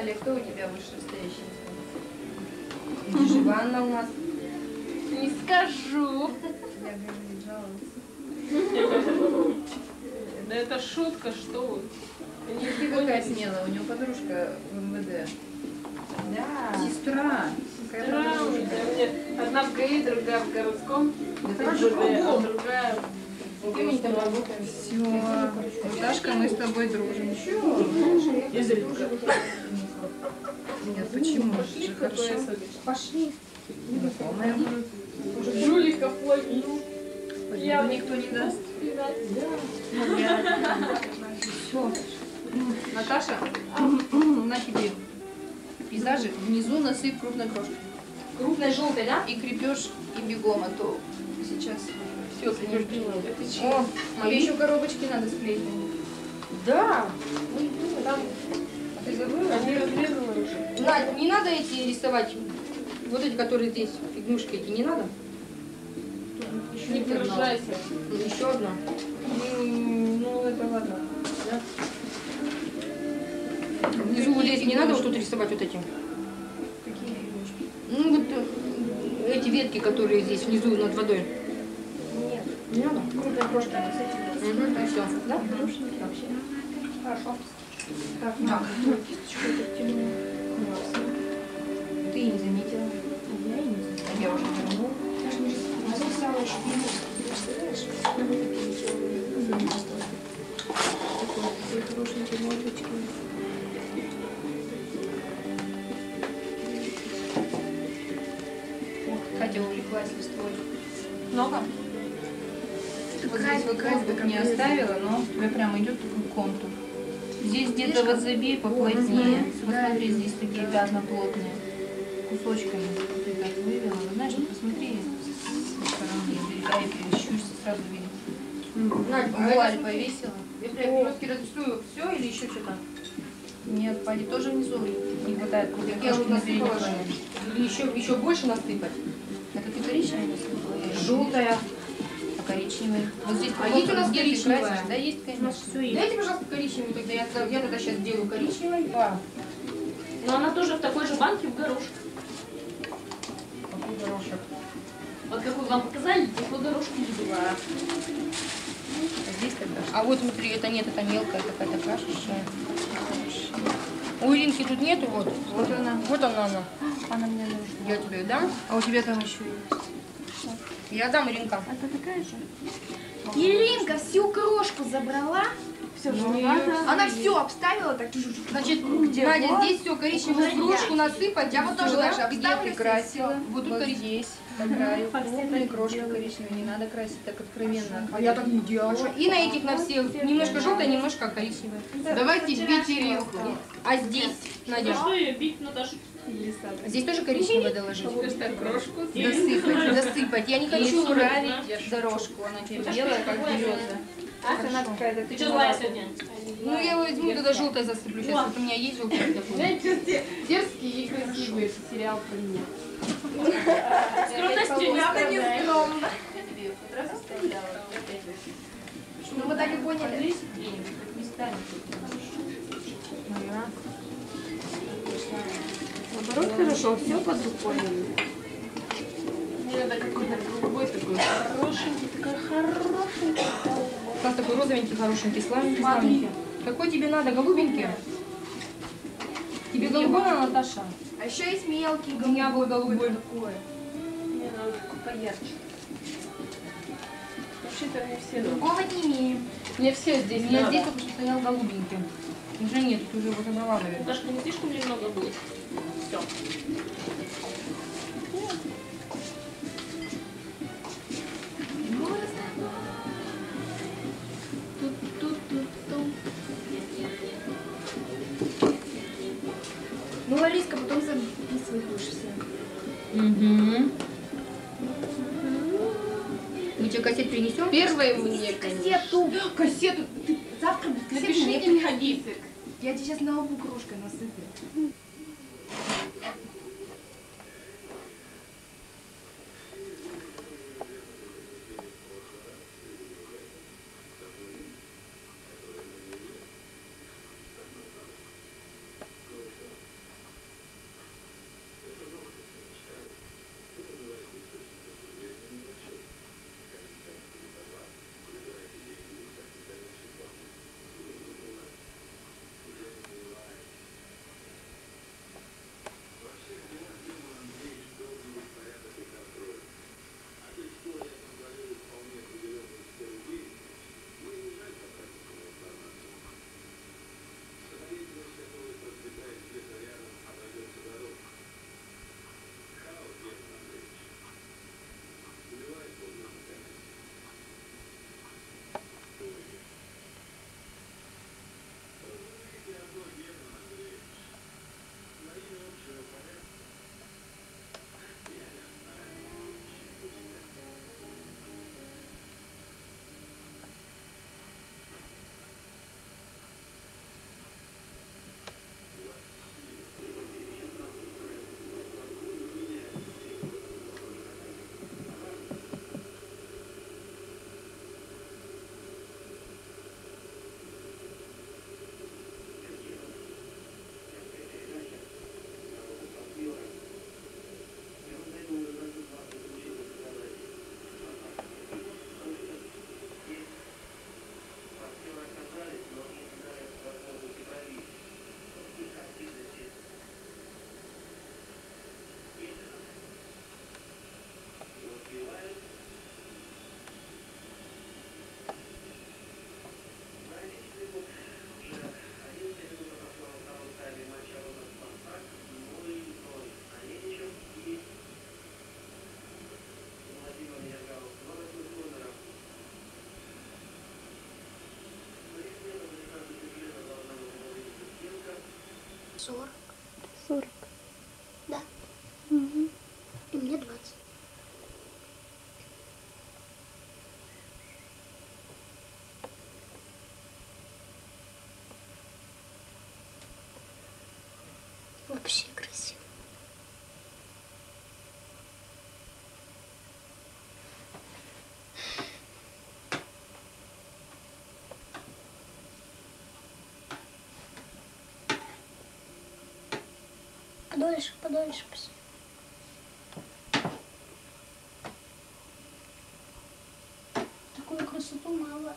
Наталья, кто у тебя вышестоящий? Или же Ванна у нас? Не скажу. Я говорю, жалуюсь. Да это шутка, что вы. Ты какая смелая, у него подружка в МВД. Да. Сестра. Странно. подружка. Мне Одна в ГАИ, другая в городском. Да ты кругом. другая. Все. Наташка, мы с тобой дружим. Изредка. Нет, почему? Пошли Же хорошо. Пошли. Жуликов ловил. Я никто не даст. Все. Наташа, на тебе пейзажи. Внизу насыпь крупной крошкой. Крупной желтой, да? И крепеж, и бегом, а то сейчас все чьи? О, мои еще коробочки надо склеить. Да. Там, Надь, не надо эти рисовать. Вот эти, которые здесь, фигнушки эти, не надо? Не выражайся. Ну, Еще одна. М, Ну, это ладно. Внизу вот эти не надо вот тут рисовать вот этим? Какие? Ну вот э, эти ветки, которые здесь внизу над водой. Нет, Не надо? крошкой насыпь. Угу, и все. Да? Вообще. Хорошо. Так, так. Катя увлеклась листвой. Много? Вот здесь вот воздух не оставила, но у тебя прям идет такой контур. Здесь где-то вот забей поплотнее. Вот смотри, здесь такие пятна плотные. Кусочками. Вот так вывела. Ну, знаешь, посмотри со стороны. Я перещусь, сразу видно. А Вуаль это- повесила. Я прям просто разрисую все или еще что-то? Нет, Пали тоже внизу не хватает я на насыпала. Или еще, еще больше насыпать? Или Желтая. Коричневый? Вот здесь А есть у нас коричневая? красишь? Да, есть, конечно. Дайте, пожалуйста, коричневую, тогда я, я тогда сейчас сделаю коричневой. Но она тоже в такой же банке в горошек. Какой горошек? Вот какой вам показали, такой горошек видела. А здесь тогда А вот смотри, это нет, это мелкая какая-то кашищая. У Иринки тут нету, вот. Вот она. Вот она она. Она мне нужна. Я тебе дам. А у тебя там еще есть. Я дам Иринка. А ты такая же? Иринка всю крошку забрала. Все, Ну, Она все обставила так. Значит, Где? Надя, Вот. здесь все коричневую кружку насыпать. Я вот тоже Всё. так же Где обставлю ты красила? всё. Вот тут здесь, по краю. Крупные крошки делаю. коричневые. Не надо красить так откровенно. А я так не делала. И на этих на всех немножко желтое, немножко коричневое. Давайте бить Иринку. А здесь, Надя, что ее бить, Наташа? здесь тоже коричневое доложить? Крошку. Засыпать, засыпать. Я не хочу исправить дорожку. Она тебе белая, как береза. Она какая-то. Ты что злая сегодня? Ну, я возьму тогда желтое засыплю. Сейчас вот у меня есть желтое такое. Дерзкие и красивые. Это сериал про меня. Скромностью не Правда, не скромно. Ну, мы так и поняли. Наоборот, хорошо, все под рукой. Мне надо какой-то голубой такой хорошенький, такой хорошенький. У нас такой розовенький, хорошенький, славненький, славненький. Какой тебе надо, голубенький? Тебе голубой надо, Наташа? А еще есть мелкий У меня был голубой. такой. Мне надо поярче. Вообще-то мне все. Другого не имеем. Мне все здесь надо. здесь только что стоял голубенький. Уже нет, тут уже вот оторвала, наверное. Наташка, не слишком ли много будет? Все. Угу. Мы тебе кассет принесем? Первое мне, Кассету. Кассету. Ты завтра Напишите мне мне хадисик. Я тебе сейчас на лбу крошкой насыплю. 40. 40. Да. Угу. И мне 20. Вообще красиво. подольше, подольше посидеть. Такую красоту мало.